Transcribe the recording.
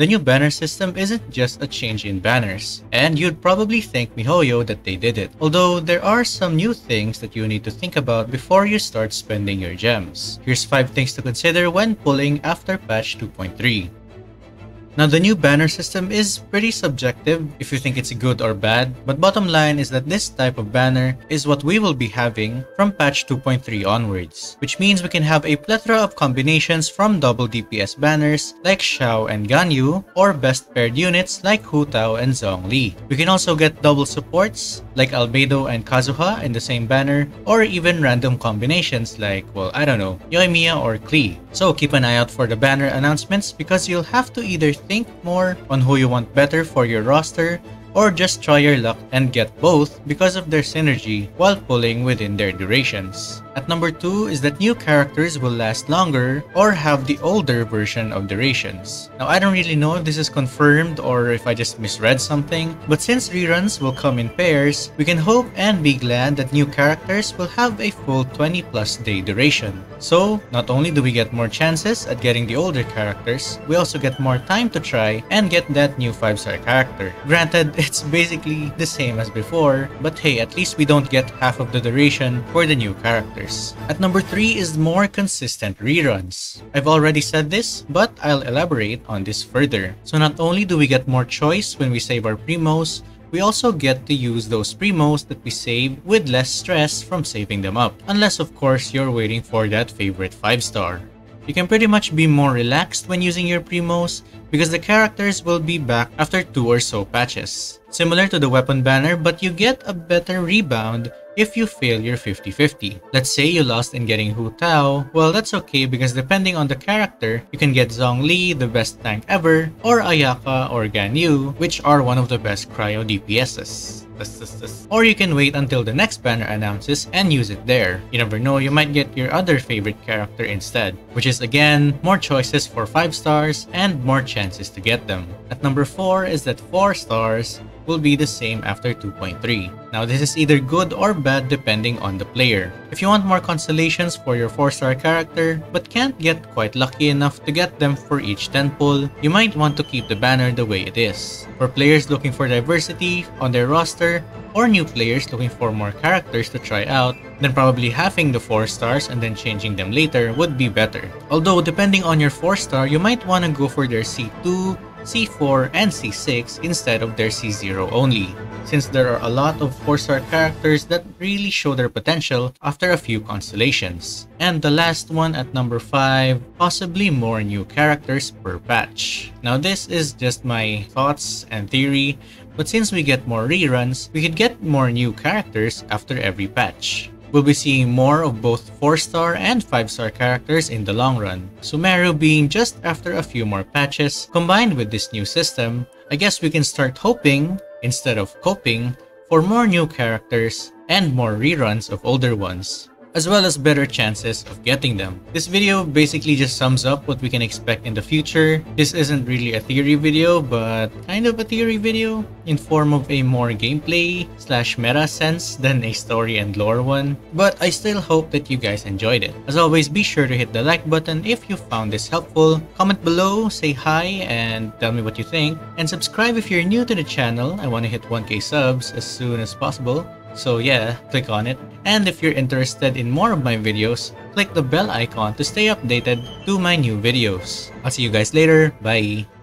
The new banner system isn't just a change in banners, and you'd probably thank MiHoYo that they did it. Although there are some new things that you need to think about before you start spending your gems. Here's 5 things to consider when pulling after patch 2.3. Now the new banner system is pretty subjective if you think it's good or bad, but bottom line is that this type of banner is what we will be having from patch 2.3 onwards, which means we can have a plethora of combinations from double DPS banners like Xiao and Ganyu, or best paired units like Hu Tao and Zhongli. We can also get double supports like Albedo and Kazuha in the same banner, or even random combinations like, well, I don't know, Yoimiya or Klee. So keep an eye out for the banner announcements because you'll have to either think more on who you want better for your roster or just try your luck and get both because of their synergy while pulling within their durations. At number 2 is that new characters will last longer or have the older version of durations. Now I don't really know if this is confirmed or if I just misread something, but since reruns will come in pairs, we can hope and be glad that new characters will have a full 20 plus day duration. So, not only do we get more chances at getting the older characters, we also get more time to try and get that new 5-star character. Granted, it's basically the same as before, but hey, at least we don't get half of the duration for the new characters. At number 3 is more consistent reruns. I've already said this, but I'll elaborate on this further. So not only do we get more choice when we save our primos, we also get to use those primos that we save with less stress from saving them up. Unless of course you're waiting for that favorite 5 star. You can pretty much be more relaxed when using your primos because the characters will be back after 2 or so patches. Similar to the weapon banner but you get a better rebound if you fail your 50-50. Let's say you lost in getting Hu Tao, well that's okay because depending on the character, you can get Zhongli, the best tank ever, or Ayaka or Ganyu, which are one of the best cryo DPSs. Or you can wait until the next banner announces and use it there. You never know, you might get your other favorite character instead, which is again, more choices for 5 stars and more chances to get them. At number 4 is that 4 stars will be the same after 2.3. Now this is either good or bad depending on the player. If you want more constellations for your 4-star character but can't get quite lucky enough to get them for each 10 pull, you might want to keep the banner the way it is. For players looking for diversity on their roster, or new players looking for more characters to try out, then probably having the 4 stars and then changing them later would be better. Although depending on your 4 star, you might want to go for their C2, C4, and C6 instead of their C0 only, since there are a lot of 4-star characters that really show their potential after a few constellations. And the last one at number 5, possibly more new characters per patch. Now this is just my thoughts and theory, but since we get more reruns, we could get more new characters after every patch. We'll be seeing more of both 4-star and 5-star characters in the long run. Sumeru being just after a few more patches, combined with this new system, I guess we can start hoping, instead of coping, for more new characters and more reruns of older ones as well as better chances of getting them. This video basically just sums up what we can expect in the future. This isn't really a theory video, but kind of a theory video in form of a more gameplay slash meta sense than a story and lore one. But I still hope that you guys enjoyed it. As always, be sure to hit the like button if you found this helpful. Comment below, say hi, and tell me what you think. And subscribe if you're new to the channel. I want to hit 1k subs as soon as possible. So yeah, click on it. And if you're interested in more of my videos, click the bell icon to stay updated to my new videos. I'll see you guys later. Bye!